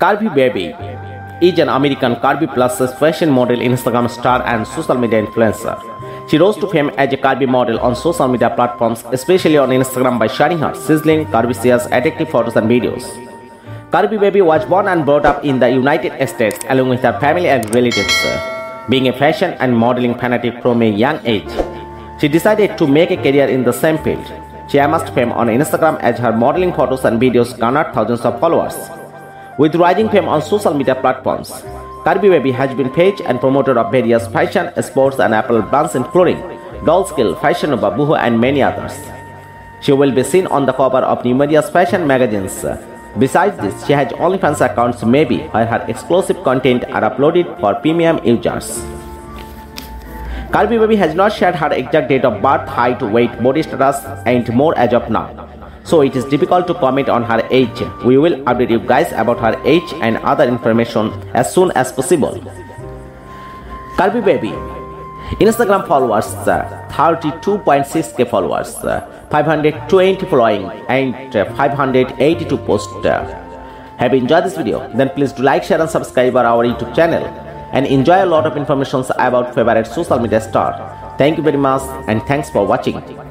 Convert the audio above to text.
Curvybaybee is an American Carby Plus fashion model, Instagram star, and social media influencer. She rose to fame as a Curvy model on social media platforms, especially on Instagram, by sharing her sizzling, curvaceous, addictive photos and videos. Curvybaybee was born and brought up in the United States along with her family and relatives. Being a fashion and modeling fanatic from a young age, she decided to make a career in the same field. She amassed fame on Instagram as her modeling photos and videos garnered thousands of followers. With rising fame on social media platforms, Curvybaybee has been page and promoter of various fashion, sports and apparel brands including Dolls Kill, Fashion Boohoo and many others. She will be seen on the cover of numerous fashion magazines. Besides this, she has OnlyFans accounts maybe where her exclusive content are uploaded for premium users. Curvybaybee has not shared her exact date of birth, height, weight, body status and more as of now. So it is difficult to comment on her age. We will update you guys about her age and other information as soon as possible. Curvybaybee Instagram followers uh, 32.6k followers uh, 520 following and uh, 582 posts. Have you enjoyed this video? Then please do like, share and subscribe our YouTube channel and enjoy a lot of information about favorite social media star. Thank you very much and thanks for watching.